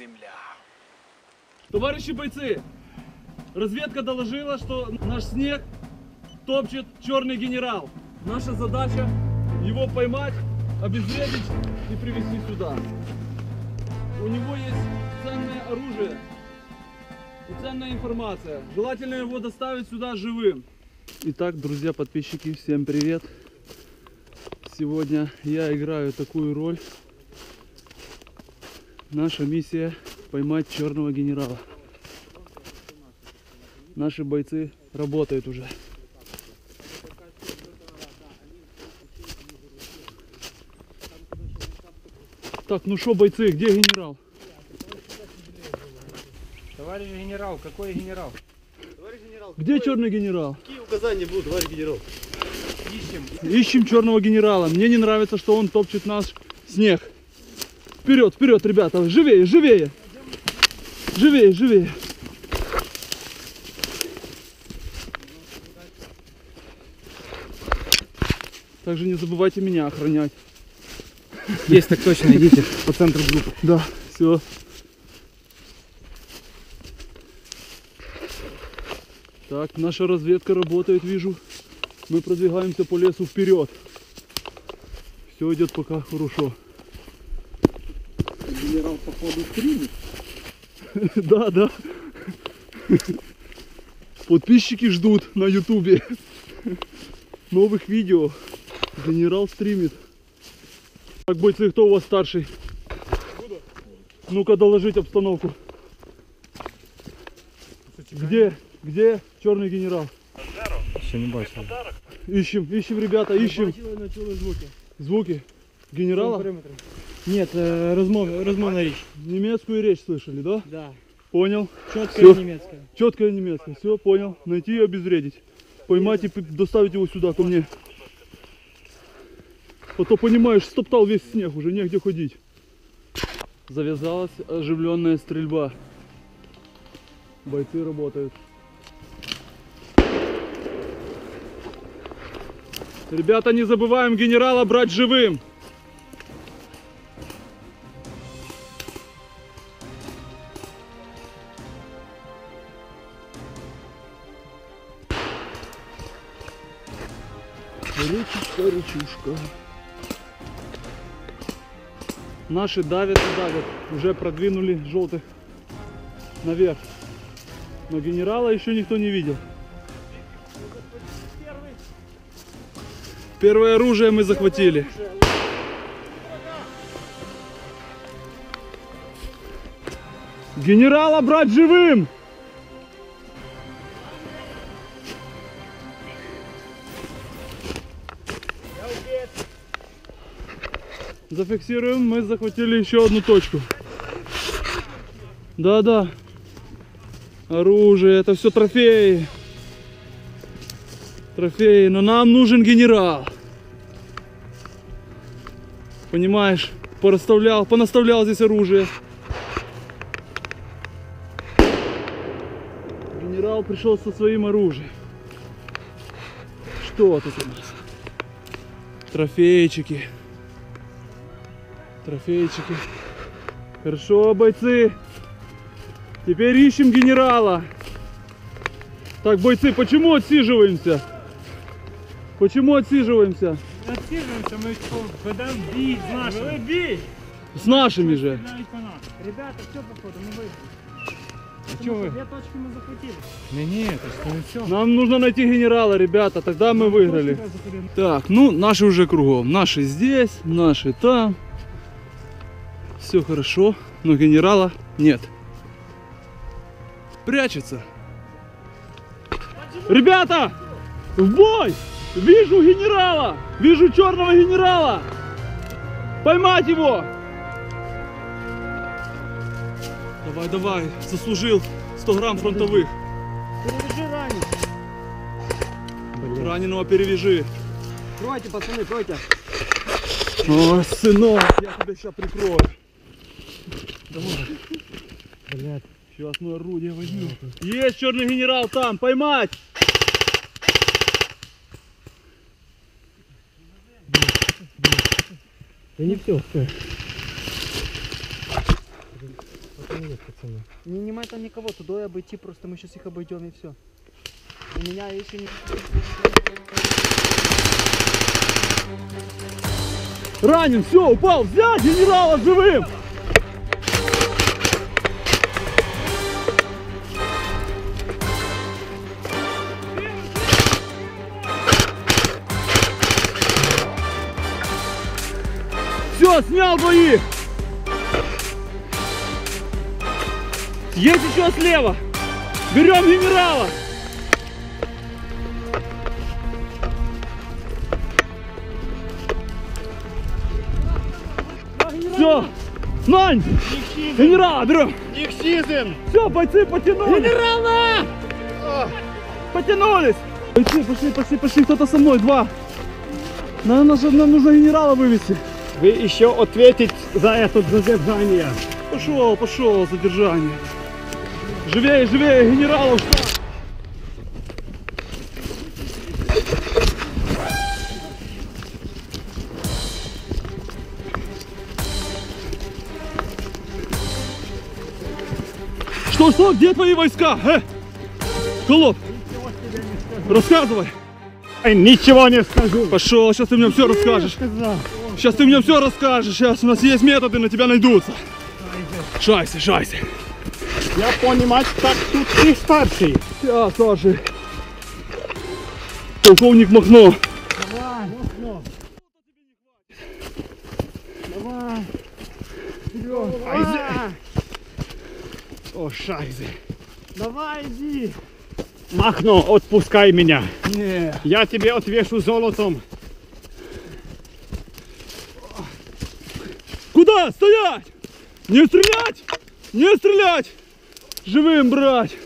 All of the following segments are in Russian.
земля. Товарищи бойцы, разведка доложила, что наш снег топчет черный генерал. Наша задача его поймать, обезвредить и привезти сюда. У него есть ценное оружие и ценная информация. Желательно его доставить сюда живым. Итак, друзья, подписчики, всем привет. Сегодня я играю такую роль. Наша миссия поймать черного генерала. Наши бойцы работают уже. Так, ну что, бойцы, где генерал? Товарищ генерал, какой генерал? Товарищ генерал, Где черный генерал? какие указания будут, товарищ генерал? Ищем. Ищем черного генерала. Мне не нравится, что он топчет наш снег. Вперед, вперед, ребята, живее, живее. Живее, живее. Также не забывайте меня охранять. Есть так точно, идите по центру группы. Да, все. Так, наша разведка работает, вижу. Мы продвигаемся по лесу вперед. Все идет пока хорошо. Походу, стримит. Да, да. Подписчики ждут на ютубе новых видео. Генерал стримит. Так, бойцы, кто у вас старший? Ну-ка доложить обстановку. Где, где черный генерал? Ще не бачив. Ищем, ищем, ребята, ищем. звуки. Звуки генерала? Нет, э, розмов, розмовна річ. Немецкую речь слышали, да? Да. Понял. Чоткая Всё. немецкая. Четкая немецкая. Все, понял. Найти и обезвредить. Поймать и доставить его сюда, ко мне. А то, понимаешь, стоптал весь снег, уже негде ходить. Завязалась оживленная стрельба. Бойцы работают. Ребята, не забываем генерала брать живым. Наши давят и давят. Уже продвинули желтых наверх. Но генерала еще никто не видел. Первое оружие мы захватили. Генерала брать живым! Зафиксируем, мы захватили еще одну точку. Да-да. Оружие, это все трофеи. Трофеи, но нам нужен генерал. Понимаешь, пораставлял, понаставлял здесь оружие. Генерал пришел со своим оружием. Что тут у нас? Трофейчики. Трофейчики. Хорошо, бойцы. Теперь ищем генерала. Так, бойцы, почему отсиживаемся? Почему отсиживаемся? Отсижуємося, ми ведемо бій з нашими. бій! С нашими же. Навіть по нас. Ребята, все походу, ми вийшли. А чого ви? Дві точки ми захватили. Ні, ні, це ж не все. Нам нужно найти генерала, ребята, тогда мы выиграли. Так, ну наши уже кругом. Наши здесь, наши там. Все хорошо, но генерала нет. Прячется. Ребята, в бой! Вижу генерала! Вижу черного генерала! Поймать его! Давай, давай, заслужил 100 грамм фронтовых. Перевяжи ранее. Раненого перевяжи. Кройте, пацаны, кройте. Ой, сынок, я тебя сейчас прикрою. Блядь. Сейчас мы орудие возьмем. Есть черный генерал там, поймать! Да не все, все. нет, пацаны. Не нанимай там никого, туда обойти, просто мы сейчас их обойдем и все. У меня еще не... Ранен, все, упал, взять генерала живым! Снял двоих! Есть еще слева! Берем генерала! Все! Нань! Генерала берем! Никсизен! Все, бойцы потянулись! Генерала! Потянулись! Бойцы, пошли, пошли, пошли, кто-то со мной, два! Нам нам нужно генерала вывести. Вы еще ответить за это задержание. Пошел, пошел, задержание. Живее, живее, генералу! в штаб. Что, что, где твои войска? Э? Холоп, рассказывай. Ничего не скажу. Пошел, сейчас ты мне все расскажешь. Сказал. Сейчас ты мне все расскажешь. Сейчас у нас есть методы, на тебя найдутся. Шайся, шайся. Я понимать, так тут ты старший. Я Саша. Полковник Махно. Давай, Махно. Давай. Айзе. О, шайзе. Давай, иди. Махно, отпускай меня. Не. Я тебе отвешу золотом. Куда? Стоять! Не стрелять! Не стрелять! Живым брать!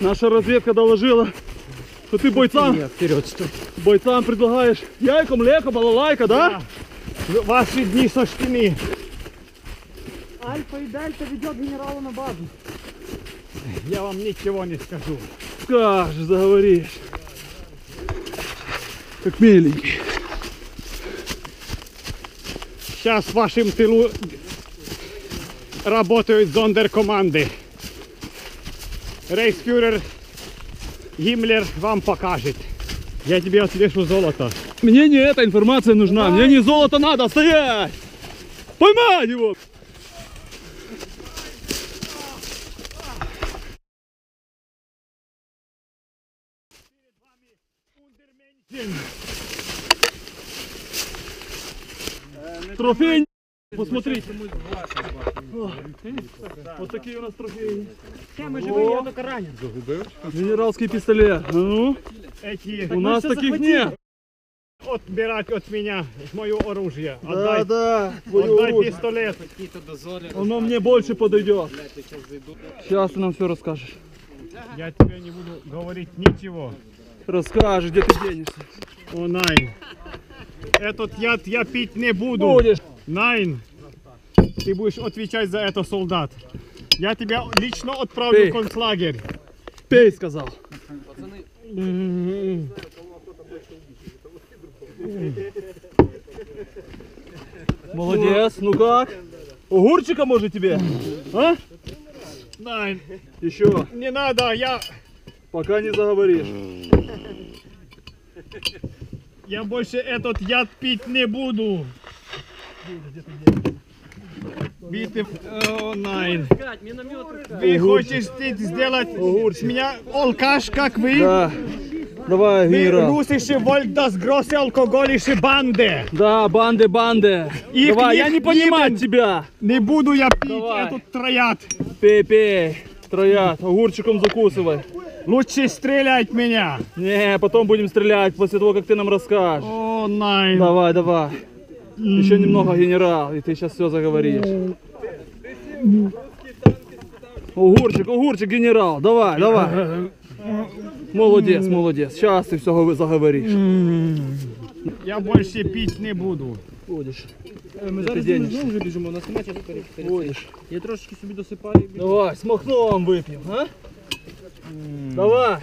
Наша разведка доложила, что ты бойцам, вперед, стой. бойцам предлагаешь яйко, млеко, балалайка, да? Ваши дни сочтены. Альфа и Дельта ведет генерала на базу. Я вам ничего не скажу. Скажешь, заговоришь. Как миленький. Сейчас в вашем тылу работают зондеркоманды. Рейхсфюрер Гиммлер вам покажет. Я тебе отвешу золото. Мне не эта информация нужна, мне не золото надо, стоять! Поймать его! Трофей! Посмотрите. О, Вот такие у нас трофеи. Все, мы живые, я только ранен. Генеральский пистолет. А Ну, Эти у нас таких захватили. нет. отбирать от меня мое оружие. Да, Отдай, да. отдай пистолет. Оно мне больше подойдет. Сейчас ты нам все расскажешь. Я тебе не буду говорить ничего. Расскажешь, где ты денешься. О, найн. Этот яд я пить не буду. Будешь. Найн. Ты будешь отвечать за это, солдат. Я тебя лично отправлю Ты. в концлагерь. Пей, сказал. Молодец. Ну как? Огурчика может тебе? А? Найн, Еще. не надо, я, Пока не заговоришь. Я больше этот яд пить не буду. Битый, о, найн. Вы хотите сделать с меня алкаш, как вы? Да. Давай, генерал. русские вольдас гроссе алкоголиши банды. Да, банды, банды. Их Давай, я не понимаю тебя. Не буду я пить Давай. этот трояд. Пей, пей. Троят. Огурчиком закусывай. Лучше стрелять меня. Не, потом будем стрелять после того, как ты нам расскажешь. О, найн. Давай, давай. Еще немного, генерал, и ты сейчас все заговоришь. Огурчик, огурчик, генерал, давай, давай. Молодец, молодец. Сейчас ты все заговоришь. Я больше пить не буду. Будешь. Ми зараз зараз денешся? вже біжимо, у нас немає часу перейти. Будешь. Я трошечки собі досипаю. і біжу. Давай, с Махновым выпьем, а? Давай.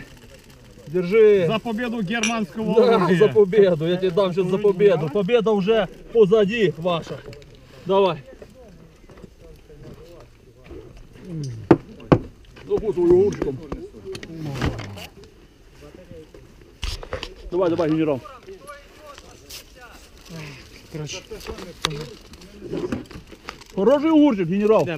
Держи. За победу германского да, оружия. за победу. Я тебе дам сейчас за победу. Победа уже позади ваша. Давай. Захватывай его. Давай, давай, генерал. Хороший урчик, генерал. Да,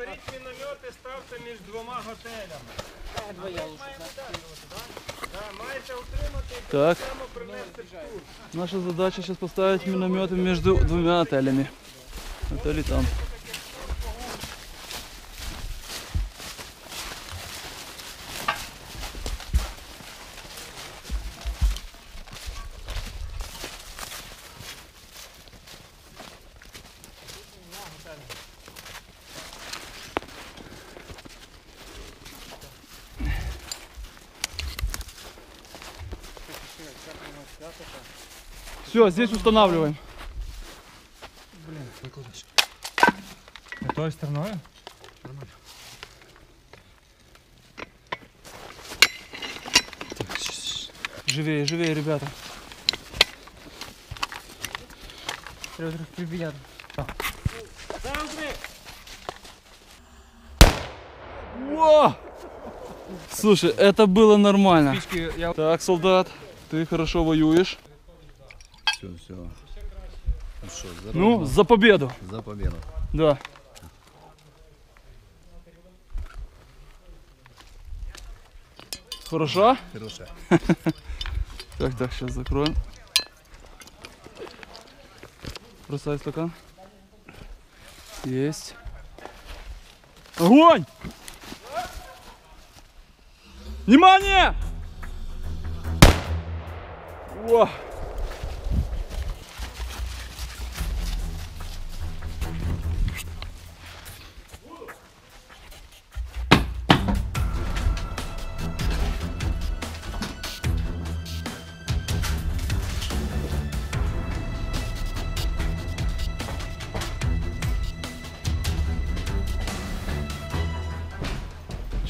Беріть міномети, ставте між двома готелями. Да, маєте утримати і Так, прямо принести в тур. наша задача сейчас поставить минометы между двумя отелями. Отели там. Все, здесь устанавливаем. Той стороною? Живее, живее, ребята. Трохи прибігати. Во! Слушай, это было нормально. Так, солдат, ты хорошо воюешь. Все, все. Ну что, за, Ну, за победу. за победу. Да. Хорошо? Хорошо. Так, так, сейчас закроем. Бросай стакан. Есть. Огонь! Внимание! О!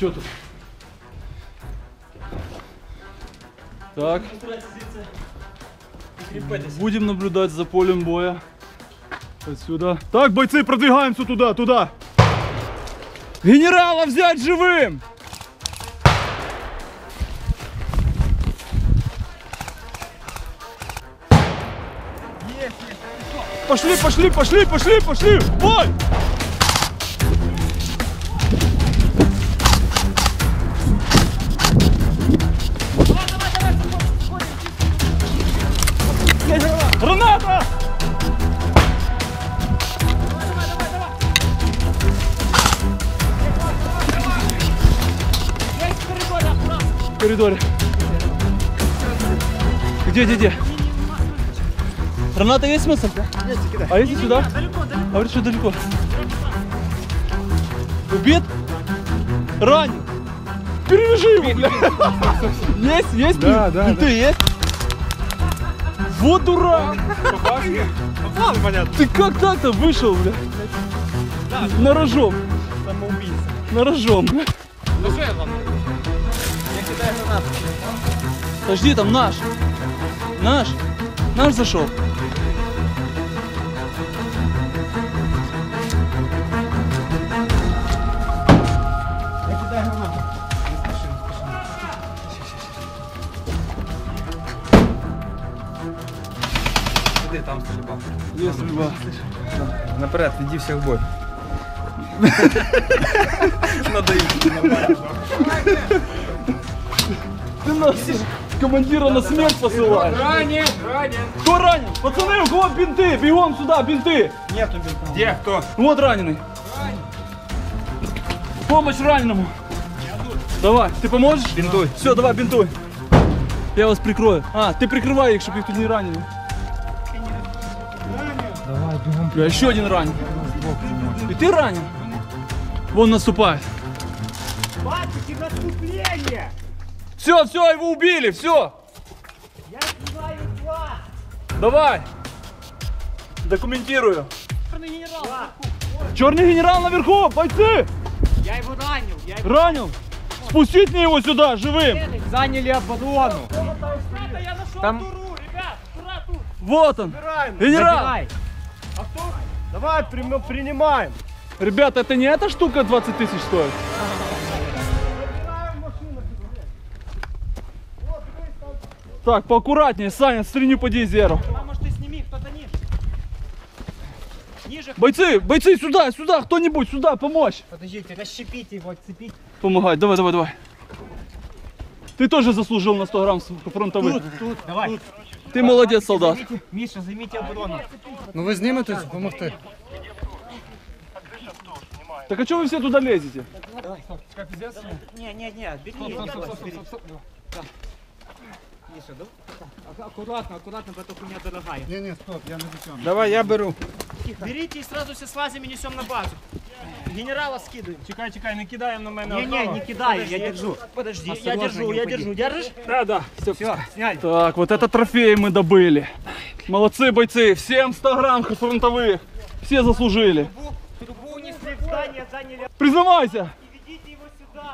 Что тут? Так. Будем наблюдать за полем боя. Отсюда. Так, бойцы, продвигаемся туда, туда. Генерала взять живым! Пошли, пошли, пошли, пошли, пошли! Бой! Коридоре. Где, где, где? Граната есть смысл? А если сюда? А вот что далеко. Убит? Ранен? Перевяжи его. Есть, есть? Да, да. Ты есть? Вот дурак! Попали, понятно. Ты как так-то вышел, бля? На рожом. Самоубийство. На рожом, бля. Подожди, там наш. Наш. Наш зашел. Я кидаю гранату. Іди там стрільба. Есть стрельба. Наперед, іди всіх в бой. Надо їхати нормально. Ты нас командира на смерть посылаешь. Ранен, ранен. Кто ранен? Пацаны, у кого бинты? Бегом сюда, бинты. Нету бинта. Де, хто? Вот раненый. Помощь раненому. Давай, ты поможешь? Бинтуй. Все, давай, бинтуй. Я вас прикрою. А, ты прикрывай их, чтобы их тут не ранили. Давай, бігом. Бля, еще один ранен. И ты ранен? Вон наступает. Батюшки, наступление! Все, все, его убили, все. Я знаю вас! Давай. Документирую. Черный генерал наверху, бойцы! Я его ранил, я его Ранил? Спустить мне его сюда, живым! заняли оборону. Там... Вот он! Собираем. Генерал! Давай, прим- принимаем. Ребята, это не эта штука 20 тысяч стоит? Так, поаккуратнее, Саня, смотри, не поди зеру. Может ты сними, кто-то ниже. Ниже. Бойцы, бойцы, сюда, сюда, кто-нибудь, сюда, помочь. Подождите, расщепите его, отцепите. Помогать, давай, давай, давай. Ты тоже заслужил на 100 грамм фронтовых. Тут, давай. Ты молодец, солдат. Займите, Миша, займите оборону. Ну ви знімете допомогти? Так а что вы все туда лезете? Не, не, не, бери. бери. Да. Миша, да? Ак- Аккуратно, аккуратно, эта хуйня дорогая. Ні, ні, стоп, я не дотягну. Давай, я беру. Берите и сразу все слазим и несем на базу. Генерала скидываем. Чекай, чекай, не кидаємо на мене. Не, не, не кидаю, я держу. Подожди, я держу, я держу. Держишь? Да, да. Все, Все, сняли. Так, вот это трофей мы добыли. Молодцы, бойцы. Всем 100 грамм фронтовых. Все заслужили. Трубу унесли в здание, заняли. Признавайся.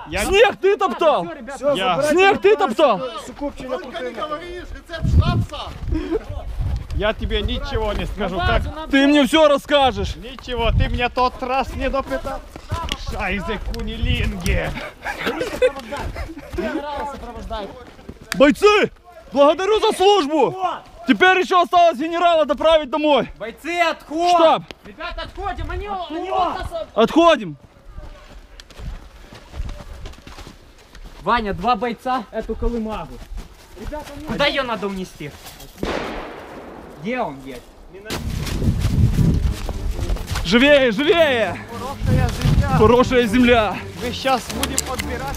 я- Снег ты топтал. Все, ребята, Я, Снег ты топтал. я тебе ничего не скажу. Как Ты мне все расскажешь. Ничего, ты меня тот раз не допытал. Шайзе кунилинги. Бойцы, благодарю за службу. Теперь еще осталось генерала доправить домой. Бойцы, отход! Штаб, Ребята, отходим, они, они вот нас... отходим. Ваня, два бойца, эту колымагу. Куда ее надо унести? Где он есть? Живее, живее. Хорошая земля. Мы сейчас будем подбирать.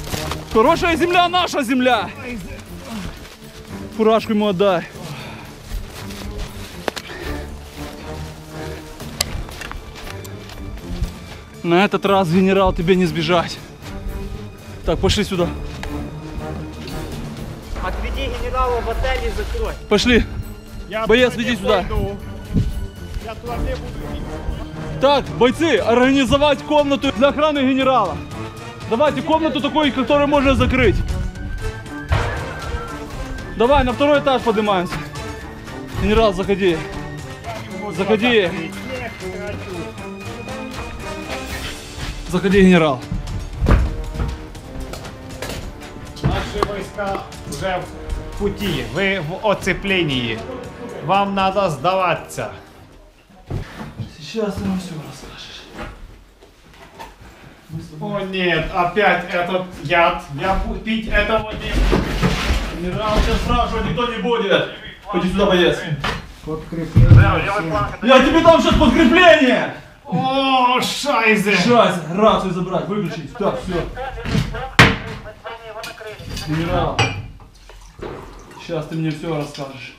Хорошая земля, наша земля. Фуражку ему отдай. На этот раз, генерал, тебе не сбежать. Так, пошли сюда. Генерала в отель и закрой. Пошли. Я Боец, веди сюда. пойду. Я туда не буду. Так, бойцы, организовать комнату для охраны генерала. Давайте комнату такой, которую можно закрыть. Давай, на второй этаж поднимаемся. Генерал, заходи. Заходи. Заходи, генерал. Наши войска уже пути. Вы в оцеплении. Вам надо сдаваться. Сейчас нам все расскажешь. О нет, опять этот яд. Я пить этого не Генерал, тебя спрашивать никто не будет. Ходи сюда, боец. Я тебе дам сейчас подкрепление. О, шайзе! Шайзе, рацию забрать, выключить. Так, все. Генерал, сейчас ты мне все расскажешь.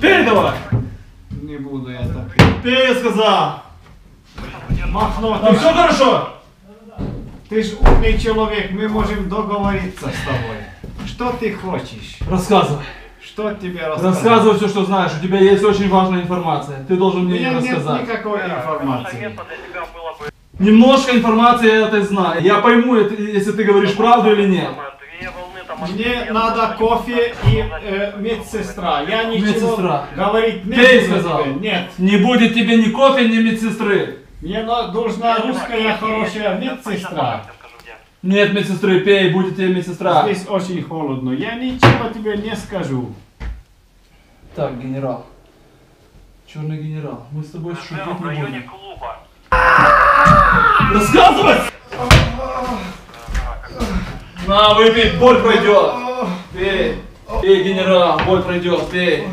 Пей давай! Не буду я так. Пей, я сказал! Махно, Там все хорошо? ты ж умный человек, мы можем договориться с тобой. Что ты хочешь? Рассказывай. Что тебе рассказать? Рассказывай все, что знаешь. У тебя есть очень важная информация. Ты должен мне ее нет рассказать. никакой информации. Немножко информации я этой знаю. Я пойму, если ты говоришь правду или нет. Мне надо кофе и э, медсестра. Я ничего Медсестра. говорить не Пей, буду сказал. тебе. Нет. Не будет тебе ни кофе, ни медсестры. Мне на- нужна русская хорошая медсестра. Нет медсестры, пей, будет тебе медсестра. Здесь очень холодно. Я ничего тебе не скажу. Так, генерал. Черный генерал, мы с тобой шутить не будем. Рассказывай! На, выпей, боль пройдет. Пей. Пей, генерал, боль пройдет, пей.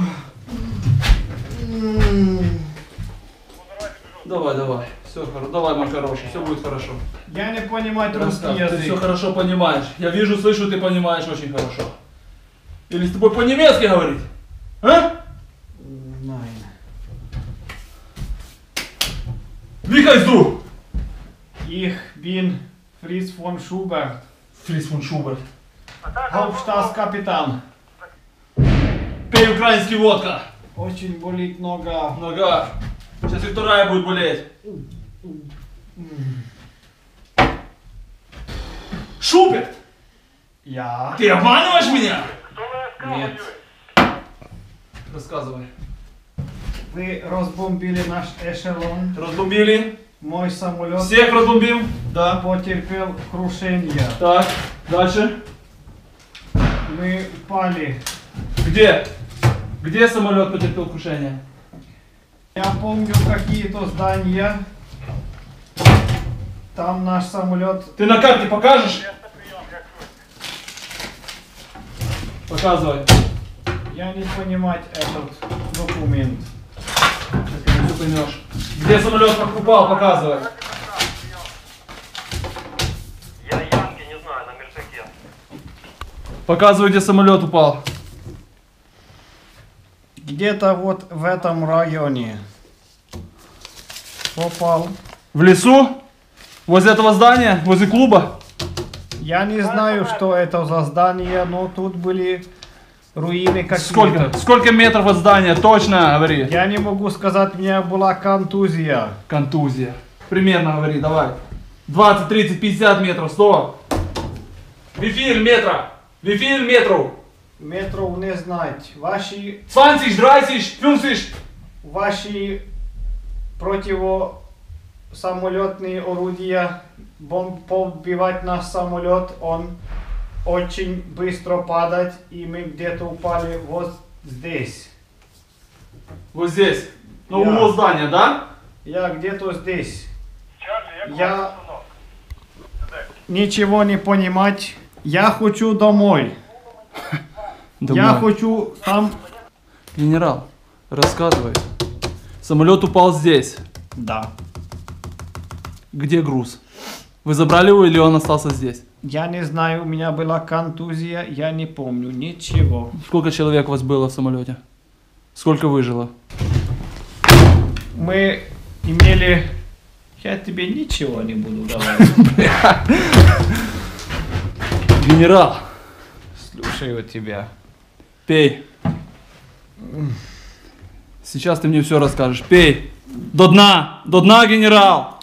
Давай, давай. Все, хорошо. Давай, мой хороший, все будет хорошо. Я не понимаю русский Рассказ. Ты все язык. хорошо понимаешь. Я вижу, слышу, ты понимаешь очень хорошо. Или с тобой по-немецки говорить? А? Вихайзу! Ich bin Fritz von Schubert, Фрис фон Шуберт. Hauptstabskapitän. Пей украинский водка. Очень болит нога. Нога. Сейчас и вторая будет болеть. Шуберт! Я. Ты обманываешь меня? Нет. Рассказывай. Вы разбомбили наш эшелон. Разбомбили. Мой самолет Всех разбомбим. Да. потерпел крушение. Так, дальше. Мы упали. Где? Где самолет потерпел крушение? Я помню какие-то здания. Там наш самолет. Ты на карте покажешь? Показывай. Я не понимать этот документ. Поймешь. Где самолет упал, показывай. Я Янки не знаю, на Мельтаке. Показывай, где самолет упал. Где-то вот в этом районе. Попал. В лесу? Возле этого здания? Возле клуба? Я не знаю, что это за здание, но тут были руины какие-то. Сколько? Сколько метров от здания? Точно говори. Я не могу сказать, у меня была контузия. Контузия. Примерно говори, давай. 20, 30, 50 метров, 100. Вифиль метра. Вифиль метров. Метров не знать. Ваши, 20, 30, 50. ваши противо самолетные орудия бомб подбивать наш самолет, он очень быстро падает, и мы где-то упали вот здесь. Вот здесь. На Я. углу здания, да? Я где-то здесь. Чарли, Я-. Ничего не понимать. Я хочу домой. Я хочу там... Генерал, рассказывай. Самолет упал здесь. Да. Где груз? Вы забрали его или он остался здесь? Я не знаю, у меня была контузия, я не помню ничего. Сколько человек у вас было в самолете? Сколько выжило? Мы имели... Я тебе ничего не буду говорить. Генерал, Слушаю тебя. пей. Сейчас ты мне все расскажешь. Пей. До дна. До дна, генерал.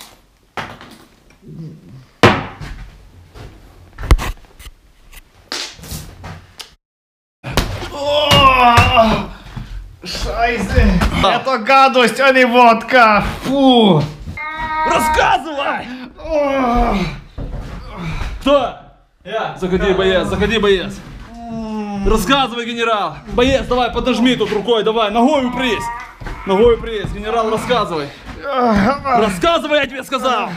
Шайзе! Это гадость, а не водка! Фу! Рассказывай! Кто? Я. Заходи, боец, заходи, боец. Рассказывай, генерал. Боец, давай, подожми тут рукой, давай, ногой упрись. Ногой упрись, генерал, рассказывай. Рассказывай, я тебе сказал.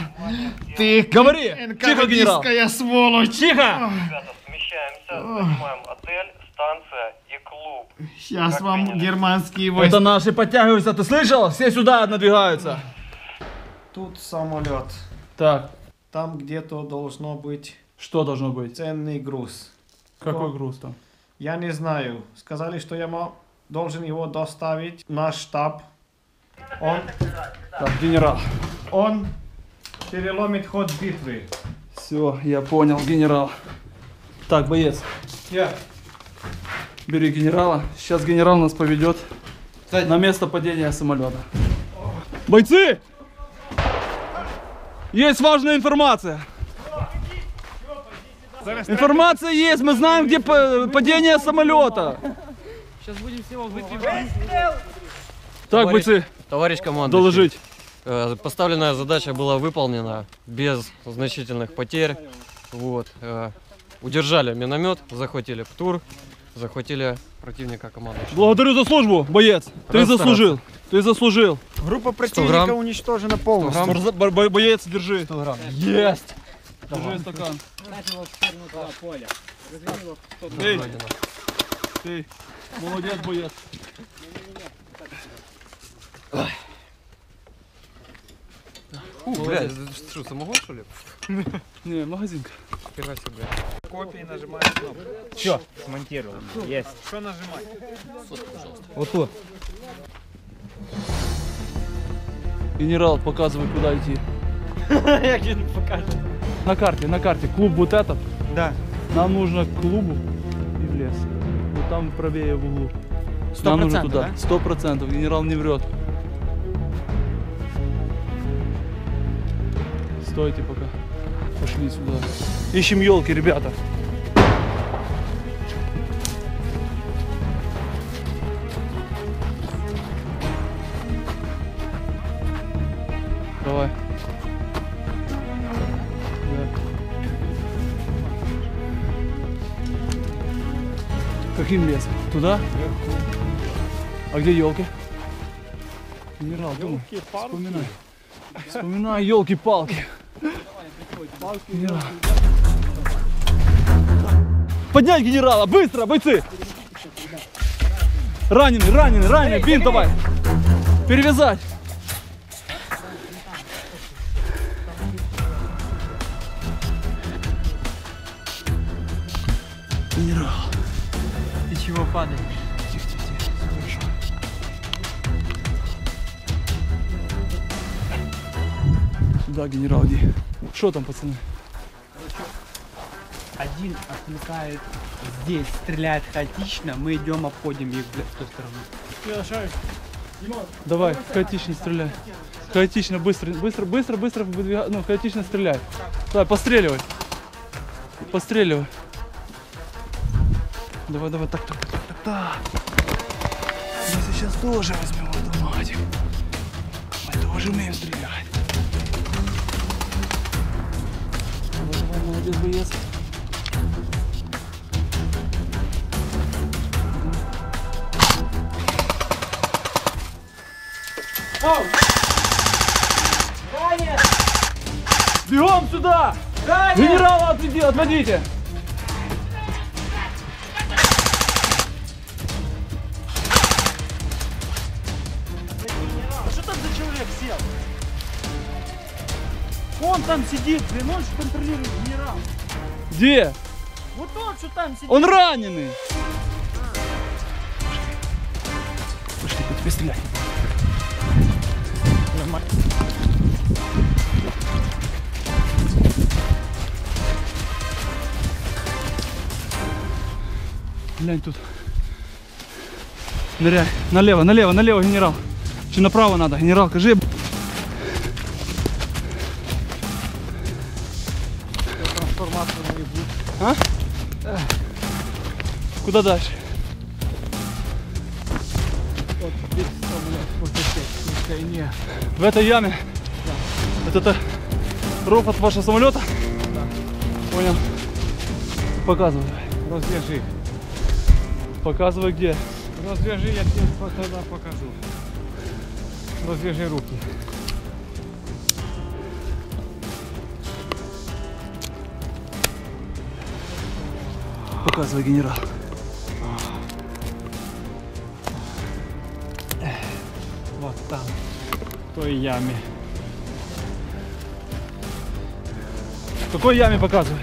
Ты Говори. Тихо, генерал. Сволочь! Тихо. Ребята, смещаемся, занимаем отель, станция клуб. Сейчас Как вам германские войска. Это наши подтягиваются, ты слышал? Все сюда надвигаются. Тут самолет. Так, Там где-то должно быть что должно быть? ценный груз. Какой груз там? Я не знаю. Сказали, что я должен его доставить в наш штаб. Он, Так, генерал. он переломит ход битвы. Все, я понял, генерал. Так, боец, Я. бери генерала. Сейчас генерал нас поведет на место падения самолета. Бойцы! Есть важная информация. Информация есть, мы знаем, где па- падение самолета. Сейчас будем всего выпивать. Так, бойцы, Товарищ командующий, доложить. э, поставленная задача была выполнена без значительных потерь. Вот. э, Удержали миномет, захватили ПТУР, захватили противника командующего. Благодарю за службу, боец. Ты заслужил. Ты заслужил. Группа противника грамм. уничтожена 100 полностью. грамм. Борза- бо- бо- Боец, держи. 100 грамм. Есть. Держи стакан. Эй, ты. Молодец, боец. Фу, блядь, это что, самогон что ли? Не, магазинка. Хера себе. Все, смонтировал. Есть. Вот тут. Генерал, показывай, куда идти. Як він покаже. На карте, на карте. Клуб вот этот. Да. Нам нужно к клубу и в лес. Вот там правее в углу. Сто Нам нужно процентов, туда. да? Сто процентов. Генерал не врет. Стойте пока пришли сюда. Ищем елки, ребята. Давай. Да. Каким лесом? Туда? А где елки? Генерал, елки, думай, вспоминай. Вспоминай елки-палки. Поднять генерала, быстро, бойцы! Раненый, раненый, раненый, бинт давай! Перевязать! Что там, пацаны? Один отвлекает здесь, стреляет хаотично, мы идем, обходим их в ту сторону. Давай, хаотично стреляй. Хаотично, быстро, быстро, быстро, быстро, выдвига- ну, хаотично стреляй. Давай, постреливай. Постреливай. Давай, давай, так, так, так, так, так. Мы сейчас тоже возьмем автоматик. Мы тоже умеем стрелять. Давай, давай, молодец, боец. Бегом сюда! Генерала отведи, отводите! Там сидит, блин, он же контролирует генерал. Где? Вот тот, что там сидит. Он раненый! Пошли, по тебе стрелять. Глянь тут. Ныряй. Налево, налево, налево, генерал. Че направо надо? Генерал, кажи. А? Куда дальше? В этой яме? Вот это ров от вашего самолета? Понял. Показывай. Развяжи. Показывай где. Развяжи, я тебе тогда покажу. Развяжи руки. Показывай, генерал. Вот там, в той яме. В какой яме показывай?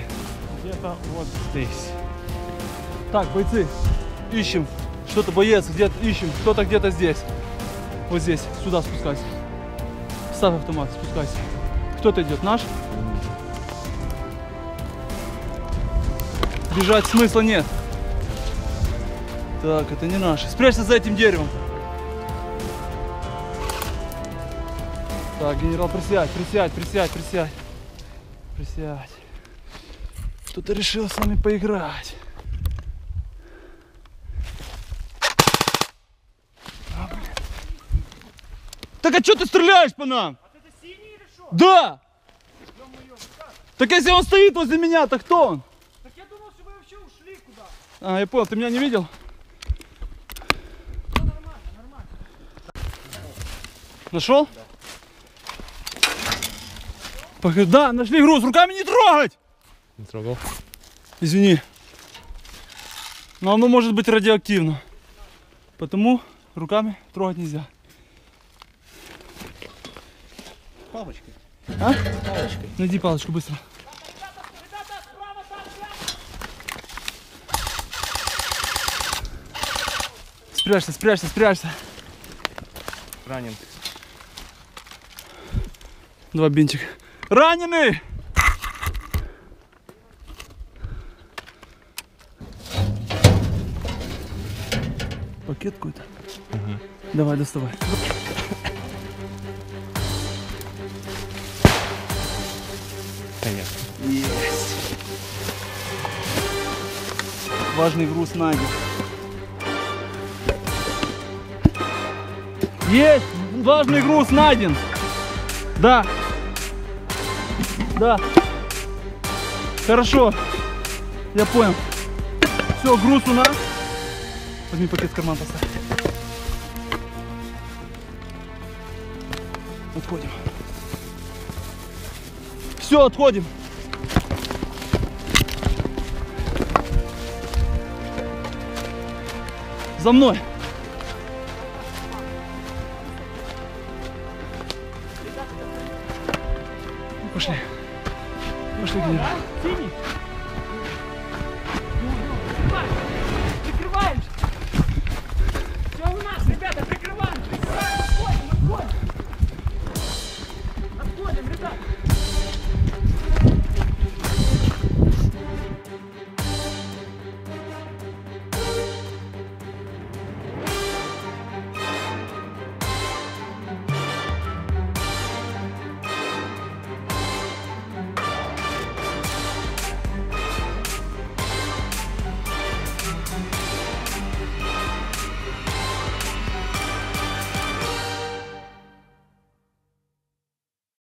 Где-то вот здесь. Так, бойцы, ищем. Что-то боец, где-то ищем. Кто-то где-то здесь. Вот здесь, сюда спускайся. Ставь автомат, спускайся. Кто-то идет, наш? Бежать смысла нет. Так, это не наш. Спрячься за этим деревом. Так, генерал, присядь, присядь, присядь, присядь. Присядь. Кто-то решил с нами поиграть. А. Так а что ты стреляешь по нам? Да! Так если он стоит возле меня, то кто он? Так я думал, что вы вообще ушли куда. А, я понял, ты меня не видел? Нашел? Да. Да, нашли груз, руками не трогать! Не трогал. Извини. Но оно может быть радиоактивно. Потому руками трогать нельзя. Палочкой. А? Найди палочку быстро. Спрячься, спрячься, спрячься. Ранен. Два бинтик. Раненый! Пакет какой-то? Давай, доставай. Конечно. Есть. Важный груз найден. Есть! Важный груз найден! Да. Да. Хорошо. Я понял. Все, груз у нас. Возьми пакет в карман поставь. Отходим. Все, отходим. За мной. Пошли. Пошли, генерал.